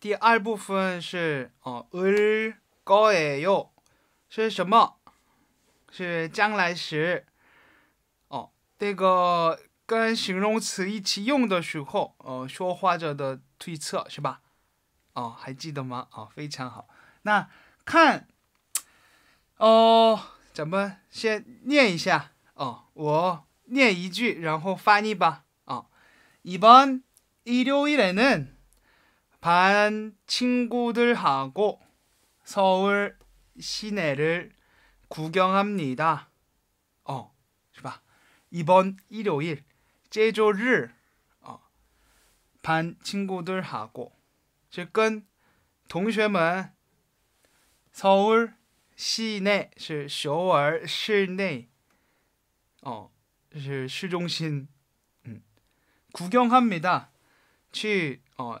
第二部分是哦을거예요是什么？是将来时。哦，这个跟形容词一起用的时候，呃，说话者的推测是吧？哦，还记得吗？哦，非常好。那看，哦，咱们先念一下哦，我念一句，然后翻译吧。哦，이번일요일에는 반친구들하고서울시내를구경합니다哦，是吧？이번일요일 제조日，哦，반친구들하고是跟同学们。서울시내是首尔市内，哦，是市中心。嗯，구경합니 다， 去哦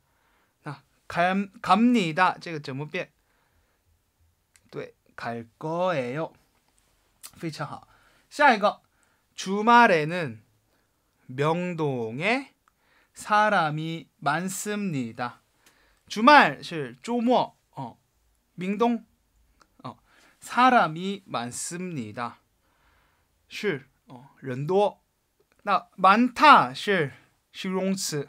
감, 갑니다 这个怎么变对갈 거예요 非常好下一个 주말에는 명동에 사람이 많습니다 주말 是周末 명동 어, 사람이 많습니다. 是 어, 人多.那 많다 是形容词.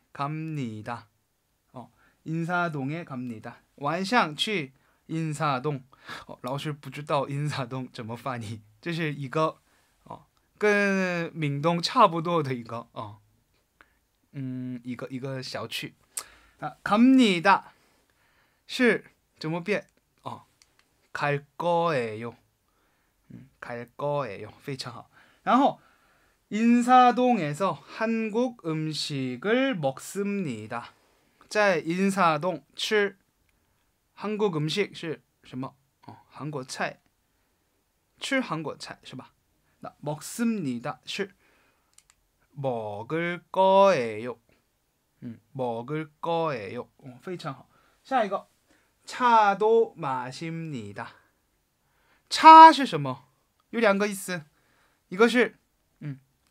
갑니다. 어, 인사동에 갑니다. 晚上去 인사동. 어, 老师不知道 인사동 怎么翻译这是一个哦跟明洞差不多的一个哦嗯一个一个小区 아, 갑니다. 是怎么变? 어, 갈 거예요. 음, 갈 거예요. 非常好.然后 인사동에서 한국 음식을 먹습니다. 在 인사동 吃 한국 음식 是什么? 어, 한국 菜.吃 한국 菜是吧? 먹습니다. 是 먹을 거예요. 음, 먹을 거예요. 어, 非常好.下一个 차도 마십니다. 차 是什么?有两个意思.一个是 음,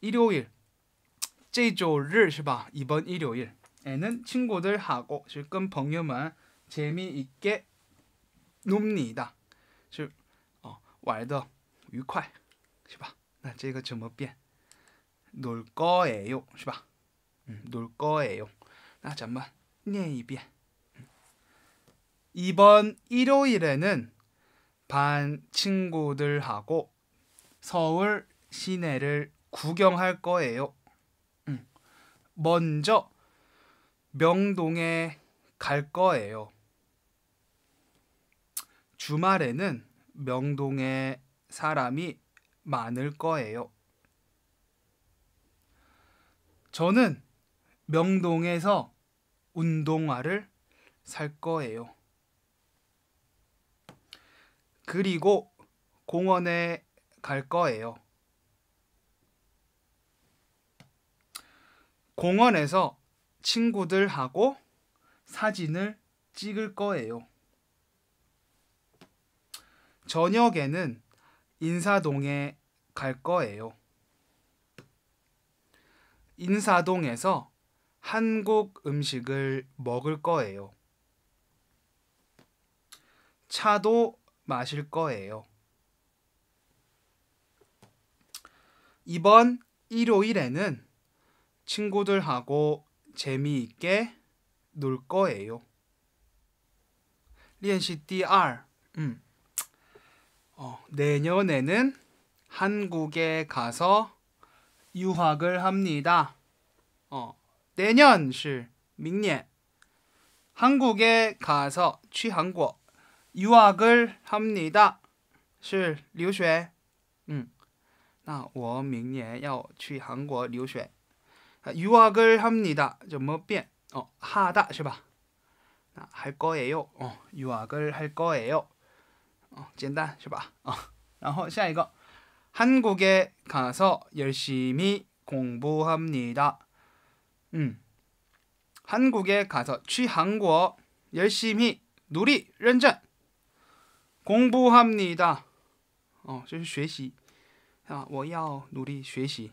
일요 일， 这周日是吧？一번일요 일。 에는 친구들하고 是跟朋友们 재미있게 놉니다. 是 어, 玩的愉快是吧那这个怎么变놀 거예요 是吧 음, 놀 거예요 那咱们念一遍 이번 일요일에는 반 친구들하고 서울 시내를 구경할 거예요. 음, 먼저 명동에 갈 거예요. 주말에는 명동에 사람이 많을 거예요. 저는 명동에서 운동화를 살 거예요. 그리고 공원에 갈 거예요. 공원에서 친구들하고 사진을 찍을 거예요. 저녁에는 인사동에 갈 거예요. 인사동에서 한국 음식을 먹을 거예요. 차도 마실 거예요. 이번 일요일에는 친구들하고 재미있게 놀 거예요. 练习第二. 음. 어, 내년에는 한국에 가서 유학을 합니다. 어, 내년 是明年. 한국에 가서 去韩国 유학을 합니다. 是留学. 음. 那我明年要去韩国留学. 유학을 합니다. 좀 변. 어, 하다 是吧?할 거예요. 어, 유학을 할 거예요. 어, 简单是吧? 어. 然后下一个 한국에 가서 열심히 공부합니다. 음. 한국에 가서 去韩国 열심히 누리 认真 공부합니다. 어, 就是学习. 아, 我要努力学习.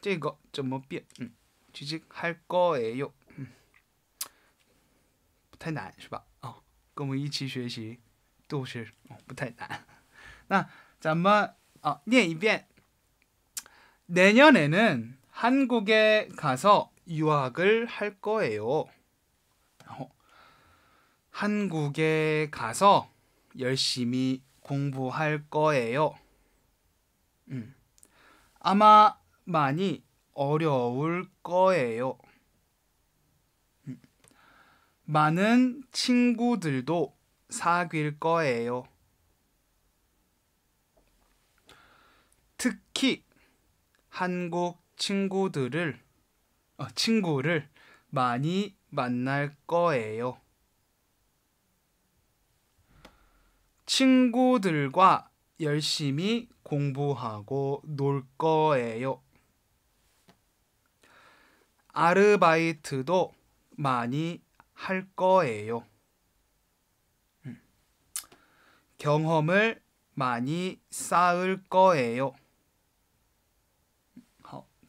这个怎么变 음, 취직할 거예요 음, 不太难是吧 어, 跟我一起学习都是哦不太难那咱们 어, 念一遍. 내년에는 한국에 가서 유학을 할 거예요. 한국에 가서 열심히 공부할 거예요. 음. 아마 많이 어려울 거예요. 음. 많은 친구들도 사귈 거예요. 특히 한국 친구들을 어, 친구를 많이 만날 거예요. 친구들과 열심히 공부하고 놀 거예요. 아르바이트도 많이 할 거예요. 음. 경험을 많이 쌓을 거예요.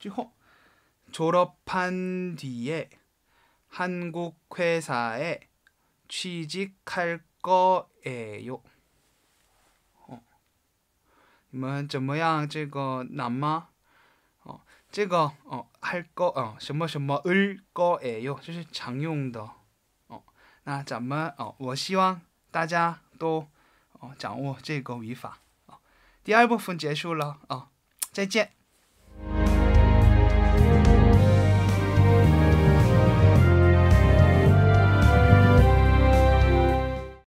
之后 졸업한 뒤에 한국 회사에 취직할 거예요. 어. 你们怎么样这个难吗? 어, 这个哦，할 거，哦，什么什么을 거예요，这是常用的。 哦， 那咱们哦，我希望大家都哦掌握这个语法。哦，第二部分结束了。哦，再见。